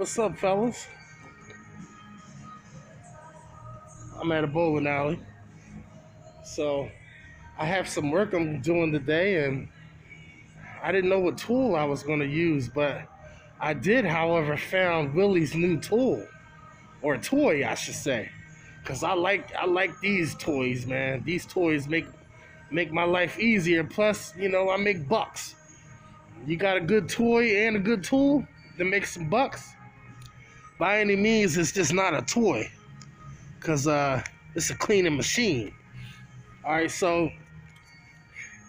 What's up, fellas? I'm at a bowling alley. So I have some work I'm doing today and I didn't know what tool I was going to use, but I did, however, found Willie's new tool or toy, I should say. Cause I like I like these toys, man. These toys make make my life easier. Plus, you know, I make bucks. You got a good toy and a good tool to make some bucks. By any means, it's just not a toy. Cause uh it's a cleaning machine. Alright, so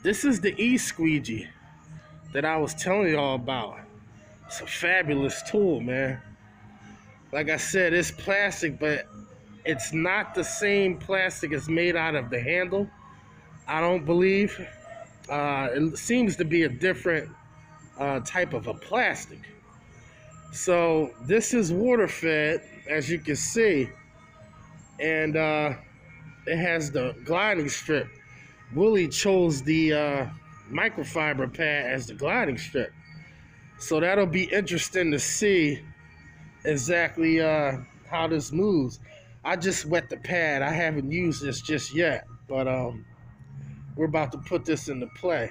this is the e-squeegee that I was telling y'all about. It's a fabulous tool, man. Like I said, it's plastic, but it's not the same plastic it's made out of the handle. I don't believe. Uh, it seems to be a different uh, type of a plastic. So this is water fed, as you can see, and uh, it has the gliding strip. Willie chose the uh, microfiber pad as the gliding strip. So that'll be interesting to see exactly uh, how this moves. I just wet the pad. I haven't used this just yet, but um, we're about to put this into play.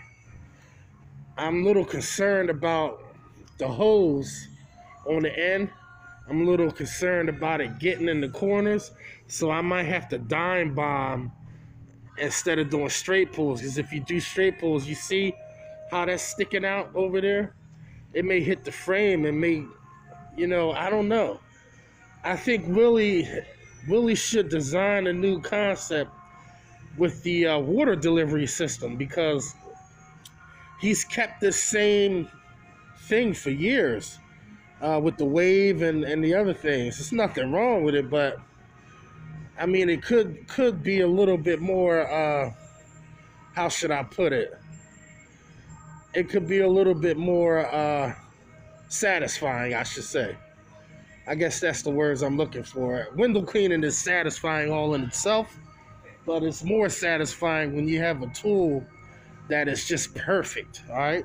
I'm a little concerned about the hose on the end. I'm a little concerned about it getting in the corners, so I might have to dime bomb instead of doing straight pulls. Because if you do straight pulls, you see how that's sticking out over there? It may hit the frame and may, you know, I don't know. I think Willie Willie should design a new concept with the uh, water delivery system because he's kept the same thing for years uh, with the wave and, and the other things. There's nothing wrong with it, but I mean, it could could be a little bit more. Uh, how should I put it? It could be a little bit more uh, satisfying, I should say. I guess that's the words I'm looking for. Window cleaning is satisfying all in itself, but it's more satisfying when you have a tool that is just perfect. All right.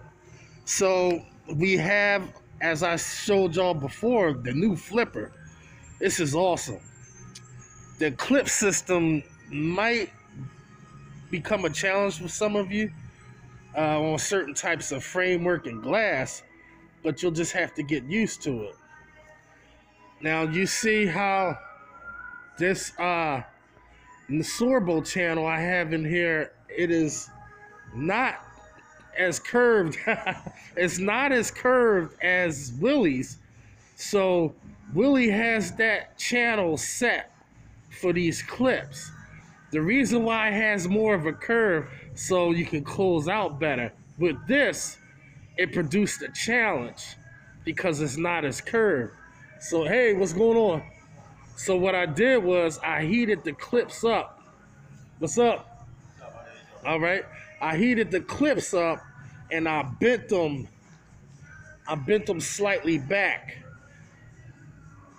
So we have, as I showed y'all before, the new flipper. This is awesome. The clip system might become a challenge for some of you uh, on certain types of framework and glass, but you'll just have to get used to it. Now you see how this uh Sorbo channel I have in here, it is not as curved. it's not as curved as Willie's. So Willie has that channel set for these clips. The reason why it has more of a curve so you can close out better. With this, it produced a challenge because it's not as curved. So, hey, what's going on? So, what I did was I heated the clips up. What's up? All right. I heated the clips up and I bent them. I bent them slightly back.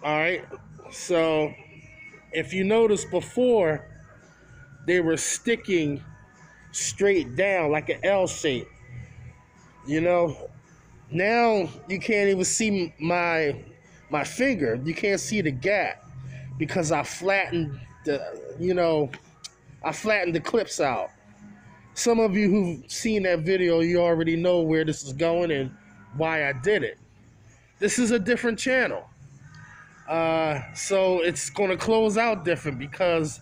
All right. So, if you notice before, they were sticking straight down like an L shape. You know, now you can't even see my my finger, you can't see the gap because I flattened the, you know, I flattened the clips out. Some of you who've seen that video, you already know where this is going and why I did it. This is a different channel. Uh, so it's going to close out different because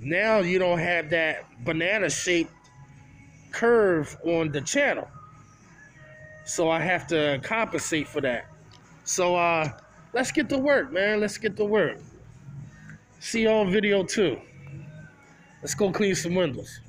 now you don't have that banana shaped curve on the channel. So I have to compensate for that. So uh, let's get to work, man. Let's get to work. See you on video two. Let's go clean some windows.